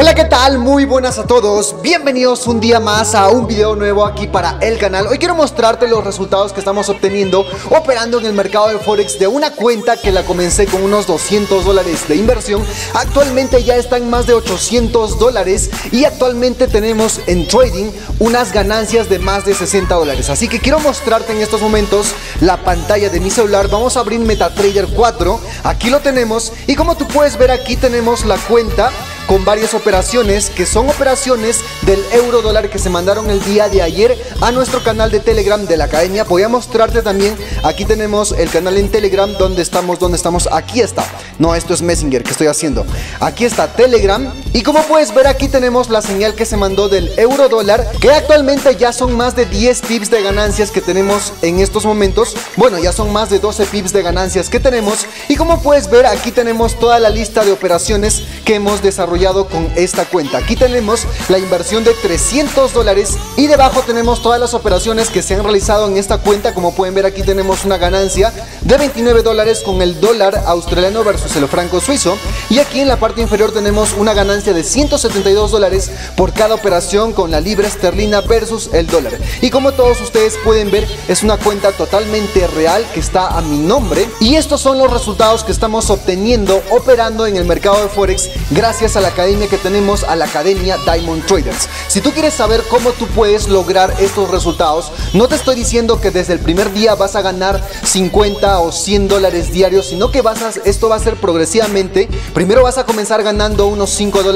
Hola, ¿qué tal? Muy buenas a todos. Bienvenidos un día más a un video nuevo aquí para el canal. Hoy quiero mostrarte los resultados que estamos obteniendo operando en el mercado de Forex de una cuenta que la comencé con unos 200 dólares de inversión. Actualmente ya está en más de 800 dólares y actualmente tenemos en trading unas ganancias de más de 60 dólares. Así que quiero mostrarte en estos momentos la pantalla de mi celular. Vamos a abrir MetaTrader 4. Aquí lo tenemos y como tú puedes ver aquí tenemos la cuenta con varias operaciones que son operaciones del euro dólar que se mandaron el día de ayer a nuestro canal de Telegram de la academia. Voy a mostrarte también, aquí tenemos el canal en Telegram donde estamos, donde estamos, aquí está. No, esto es Messenger que estoy haciendo. Aquí está Telegram y como puedes ver aquí tenemos la señal que se mandó del euro dólar que actualmente ya son más de 10 pips de ganancias que tenemos en estos momentos. Bueno, ya son más de 12 pips de ganancias que tenemos y como puedes ver aquí tenemos toda la lista de operaciones que hemos desarrollado con esta cuenta. Aquí tenemos la inversión de 300 dólares y debajo tenemos todas las operaciones que se han realizado en esta cuenta. Como pueden ver aquí tenemos una ganancia de 29 dólares con el dólar australiano versus el franco suizo. Y aquí en la parte inferior tenemos una ganancia de 172 dólares por cada operación con la libra esterlina versus el dólar. Y como todos ustedes pueden ver es una cuenta totalmente real que está a mi nombre. Y estos son los resultados que estamos obteniendo operando en el mercado de Forex gracias a la academia que tenemos, a la academia Diamond Traders. Si tú quieres saber cómo tú puedes lograr estos resultados, no te estoy diciendo que desde el primer día vas a ganar 50 o 100 dólares diarios, sino que vas a, esto va a ser progresivamente. Primero vas a comenzar ganando unos 5 dólares,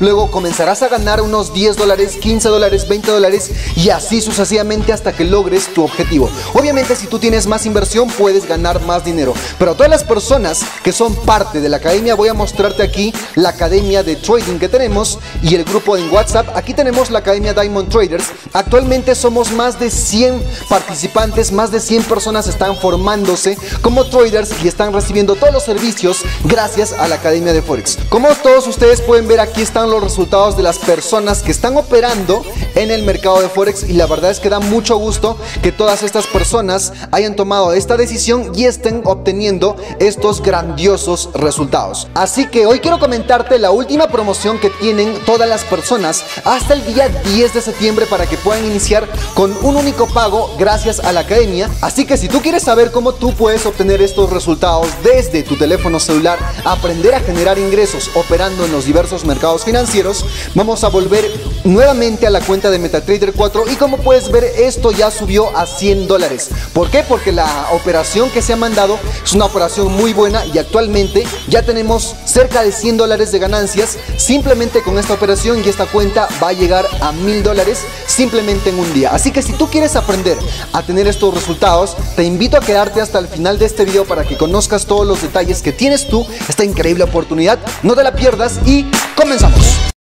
luego comenzarás a ganar unos 10 dólares, 15 dólares, 20 dólares y así sucesivamente hasta que logres tu objetivo. Obviamente si tú tienes más inversión puedes ganar más dinero, pero a todas las personas que son parte de la academia voy a mostrarte aquí la academia de trading que tenemos y el grupo en WhatsApp. Aquí tenemos la Academia Diamond Traders. Actualmente somos más de 100 participantes, más de 100 personas están formándose como traders y están recibiendo todos los servicios gracias a la Academia de Forex. Como todos ustedes pueden ver, aquí están los resultados de las personas que están operando en el mercado de Forex y la verdad es que da mucho gusto que todas estas personas hayan tomado esta decisión y estén obteniendo estos grandiosos resultados. Así que hoy quiero comentarte la última promoción que tienen todas las personas hasta el día 10 de septiembre para que puedan iniciar con un único pago gracias a la academia. Así que si tú quieres saber cómo tú puedes obtener estos resultados desde tu teléfono celular, aprender a generar ingresos operando en los diversos mercados financieros, vamos a volver nuevamente a la cuenta de MetaTrader 4 y como puedes ver esto ya subió a 100 dólares. ¿Por qué? Porque la operación que se ha mandado es una operación muy buena y actualmente ya tenemos cerca de 100 dólares de ganancias simplemente con esta operación y esta cuenta va a llegar a mil dólares simplemente en un día. Así que si tú quieres aprender a tener estos resultados, te invito a quedarte hasta el final de este video para que conozcas todos los detalles que tienes tú, esta increíble oportunidad. No te la pierdas y comenzamos.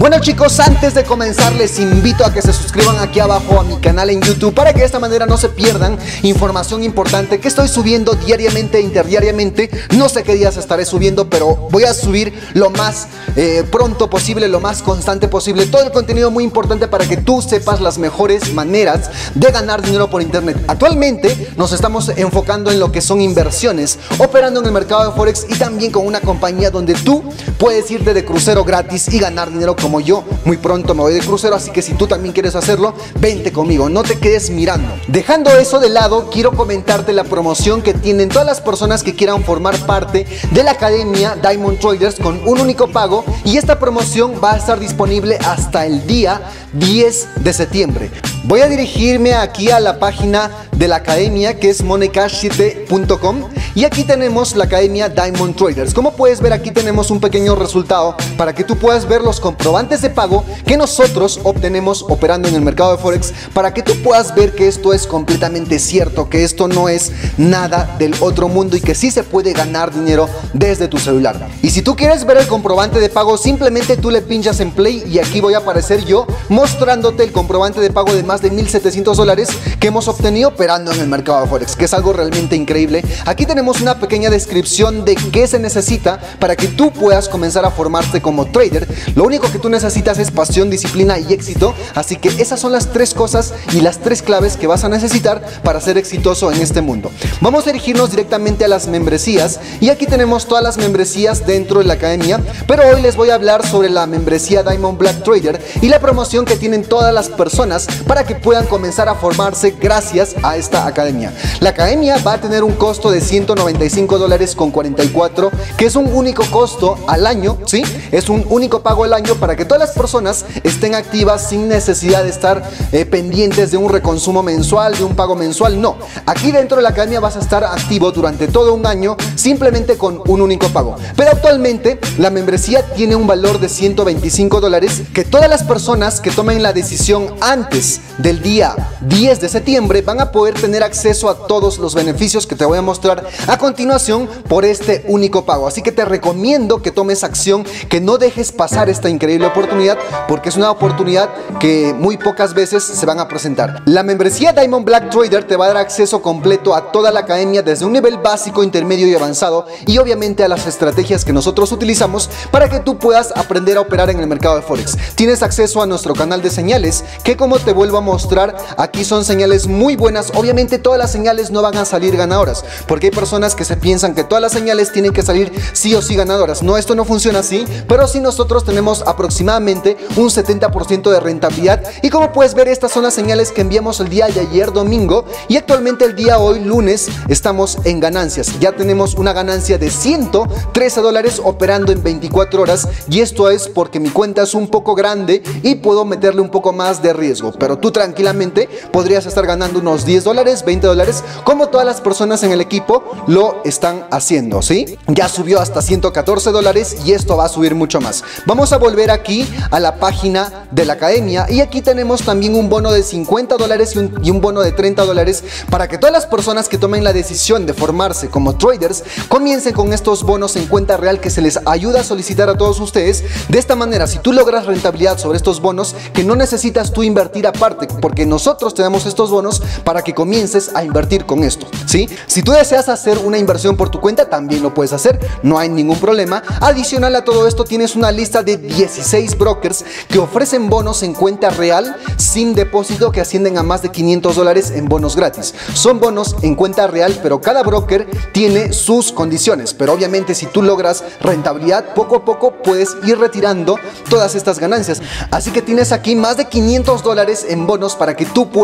Bueno chicos, antes de comenzar les invito a que se suscriban aquí abajo a mi canal en YouTube para que de esta manera no se pierdan información importante que estoy subiendo diariamente, interdiariamente. No sé qué días estaré subiendo, pero voy a subir lo más eh, pronto posible, lo más constante posible. Todo el contenido muy importante para que tú sepas las mejores maneras de ganar dinero por internet. Actualmente nos estamos enfocando en lo que son inversiones, operando en el mercado de Forex y también con una compañía donde tú puedes irte de crucero gratis y ganar dinero como yo muy pronto me voy de crucero, así que si tú también quieres hacerlo, vente conmigo, no te quedes mirando. Dejando eso de lado, quiero comentarte la promoción que tienen todas las personas que quieran formar parte de la academia Diamond Traders con un único pago y esta promoción va a estar disponible hasta el día 10 de septiembre. Voy a dirigirme aquí a la página de la academia que es moneycash7.com y aquí tenemos la academia Diamond Traders. Como puedes ver aquí tenemos un pequeño resultado para que tú puedas ver los comprobantes de pago que nosotros obtenemos operando en el mercado de Forex para que tú puedas ver que esto es completamente cierto, que esto no es nada del otro mundo y que sí se puede ganar dinero desde tu celular. Y si tú quieres ver el comprobante de pago, simplemente tú le pinchas en play y aquí voy a aparecer yo mostrándote el comprobante de pago de más de 1.700 dólares que hemos obtenido operando en el mercado de Forex, que es algo realmente increíble. Aquí tenemos una pequeña descripción de qué se necesita para que tú puedas comenzar a formarte como trader. Lo único que tú necesitas es pasión, disciplina y éxito. Así que esas son las tres cosas y las tres claves que vas a necesitar para ser exitoso en este mundo. Vamos a dirigirnos directamente a las membresías y aquí tenemos todas las membresías dentro de la academia, pero hoy les voy a hablar sobre la membresía Diamond Black Trader y la promoción que tienen todas las personas que puedan comenzar a formarse gracias a esta academia. La academia va a tener un costo de 195 dólares con 44, que es un único costo al año, ¿sí? Es un único pago al año para que todas las personas estén activas sin necesidad de estar eh, pendientes de un reconsumo mensual, de un pago mensual, no. Aquí dentro de la academia vas a estar activo durante todo un año simplemente con un único pago. Pero actualmente la membresía tiene un valor de 125 dólares que todas las personas que tomen la decisión antes del día 10 de septiembre van a poder tener acceso a todos los beneficios que te voy a mostrar a continuación por este único pago. Así que te recomiendo que tomes acción, que no dejes pasar esta increíble oportunidad porque es una oportunidad que muy pocas veces se van a presentar. La membresía Diamond Black Trader te va a dar acceso completo a toda la academia desde un nivel básico, intermedio y avanzado y obviamente a las estrategias que nosotros utilizamos para que tú puedas aprender a operar en el mercado de Forex. Tienes acceso a nuestro canal de señales que como te vuelvo a mostrar aquí son señales muy buenas. Obviamente todas las señales no van a salir ganadoras porque hay personas que se piensan que todas las señales tienen que salir sí o sí ganadoras. No, esto no funciona así, pero sí nosotros tenemos aproximadamente un 70% de rentabilidad y como puedes ver estas son las señales que enviamos el día de ayer domingo y actualmente el día hoy lunes estamos en ganancias. Ya tenemos una ganancia de 113 dólares operando en 24 horas y esto es porque mi cuenta es un poco grande y puedo meterle un poco más de riesgo, pero tú tranquilamente podrías estar ganando unos 10 dólares, 20 dólares, como todas las personas en el equipo lo están haciendo, ¿sí? Ya subió hasta 114 dólares y esto va a subir mucho más. Vamos a volver aquí a la página de la academia y aquí tenemos también un bono de 50 dólares y y un bono de 30 dólares para que todas las personas que tomen la decisión de formarse como traders comiencen con estos bonos en cuenta real que se les ayuda a solicitar a todos ustedes. De esta manera, si tú logras rentabilidad sobre estos bonos, que no necesitas tú invertir aparte, porque nosotros te damos estos bonos para que comiences a invertir con esto, ¿sí? Si tú deseas hacer una inversión por tu cuenta, también lo puedes hacer, no hay ningún problema. Adicional a todo esto, tienes una lista de 16 brokers que ofrecen bonos en cuenta real sin depósito que ascienden a más de 500 dólares en bonos gratis. Son bonos en cuenta real, pero cada broker tiene sus condiciones. Pero obviamente si tú logras rentabilidad, poco a poco puedes ir retirando todas estas ganancias. Así que tienes aquí más de 500 dólares en bonos para que tú puedas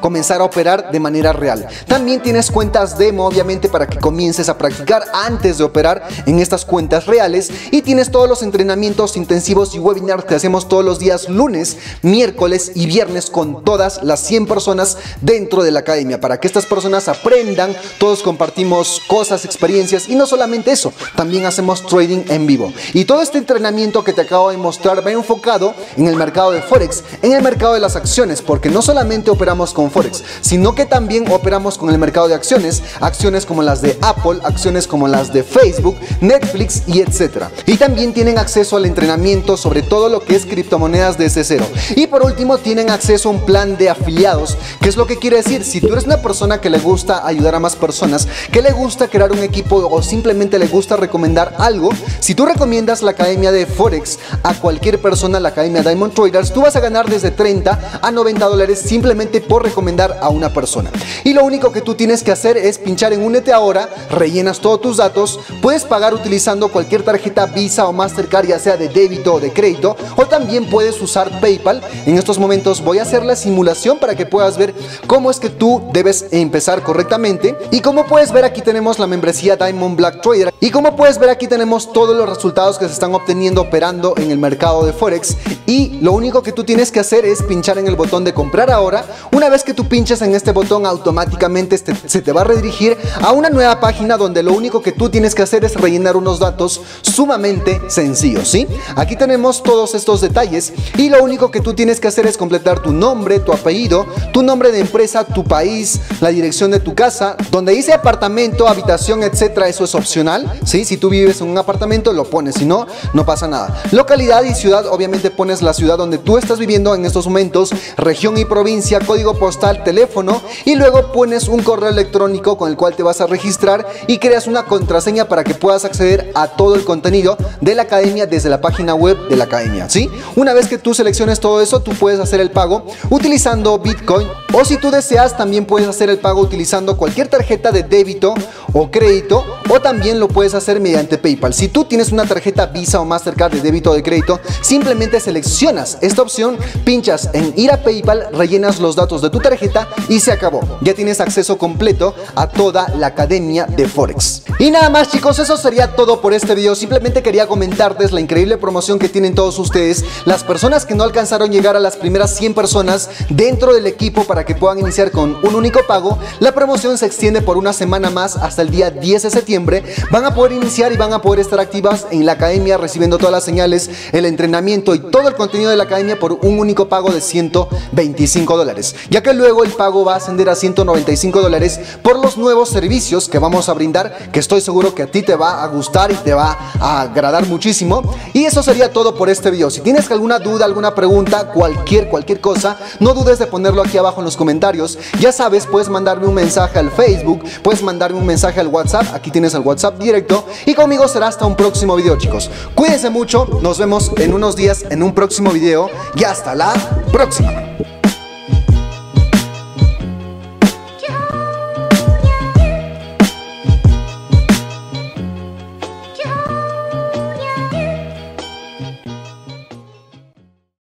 comenzar a operar de manera real. También tienes cuentas demo, obviamente, para que comiences a practicar antes de operar en estas cuentas reales. Y tienes todos los entrenamientos intensivos y webinars que hacemos todos los días lunes, miércoles y viernes con todas las 100 personas dentro de la academia para que estas personas aprendan. Todos compartimos cosas, experiencias y no solamente eso, también hacemos trading en vivo. Y todo este entrenamiento que te acabo de mostrar va enfocado en el mercado de Forex, en el mercado de las acciones, porque no solamente operamos con Forex, sino que también operamos con el mercado de acciones, acciones como las de Apple, acciones como las de Facebook, Netflix y etcétera. Y también tienen acceso al entrenamiento sobre todo lo que es criptomonedas desde cero. Y por último tienen acceso a un plan de afiliados, que es lo que quiere decir, si tú eres una persona que le gusta ayudar a más personas, que le gusta crear un equipo o simplemente le gusta recomendar algo, si tú recomiendas la academia de Forex a cualquier persona, la academia Diamond Traders, tú vas a ganar desde 30 a 90 dólares simplemente por recomendar a una persona. Y lo único que tú tienes que hacer es pinchar en Únete ahora, rellenas todos tus datos, puedes pagar utilizando cualquier tarjeta Visa o Mastercard, ya sea de débito o de crédito, o también puedes usar PayPal. En estos momentos voy a hacer la simulación para que puedas ver cómo es que tú debes empezar correctamente. Y como puedes ver aquí tenemos la membresía Diamond Black Trader. Y como puedes ver aquí tenemos todos los resultados que se están obteniendo operando en el mercado de Forex. Y lo único que tú tienes que hacer es pinchar en el botón de comprar ahora. Una vez que tú pinches en este botón automáticamente este, se te va a redirigir a una nueva página donde lo único que tú tienes que hacer es rellenar unos datos sumamente sencillos, ¿sí? Aquí tenemos todos estos detalles y lo único que tú tienes que hacer es completar tu nombre, tu apellido, tu nombre de empresa, tu país, la dirección de tu casa, donde dice apartamento, habitación, etcétera, eso es opcional, ¿sí? Si tú vives en un apartamento lo pones, si no, no pasa nada. Localidad y ciudad, obviamente pones la ciudad donde tú estás viviendo en estos momentos, región y provincia, código postal, teléfono y luego pones un correo electrónico con el cual te vas a registrar y creas una contraseña para que puedas acceder a todo el contenido de la academia desde la página web de la academia, ¿sí? Una vez que tú selecciones todo eso, tú puedes hacer el pago utilizando Bitcoin o si tú deseas también puedes hacer el pago utilizando cualquier tarjeta de débito o crédito o también lo puedes hacer mediante PayPal. Si tú tienes una tarjeta Visa o Mastercard de débito o de crédito, simplemente seleccionas esta opción, pinchas en ir a PayPal, rellenas los datos de tu tarjeta y se acabó. Ya tienes acceso completo a toda la academia de Forex. Y nada más chicos, eso sería todo por este video. Simplemente quería comentarles la increíble promoción que tienen todos ustedes. Las personas que no alcanzaron llegar a las primeras 100 personas dentro del equipo para que puedan iniciar con un único pago, la promoción se extiende por una semana más hasta el día 10 de septiembre. Van a poder iniciar y van a poder estar activas en la academia recibiendo todas las señales, el entrenamiento y todo el contenido de la academia por un único pago de 125 dólares. Ya que luego el pago va a ascender a 195 dólares por los nuevos servicios que vamos a brindar, que estoy seguro que a ti te va a gustar y te va a agradar muchísimo. Y eso sería todo por este video. Si tienes alguna duda, alguna pregunta, cualquier, cualquier cosa, no dudes de ponerlo aquí abajo en los comentarios. Ya sabes, puedes mandarme un mensaje al Facebook, puedes mandarme un mensaje al WhatsApp, aquí tienes el WhatsApp directo. Y conmigo será hasta un próximo video, chicos. Cuídense mucho, nos vemos en unos días en un próximo video y hasta la próxima.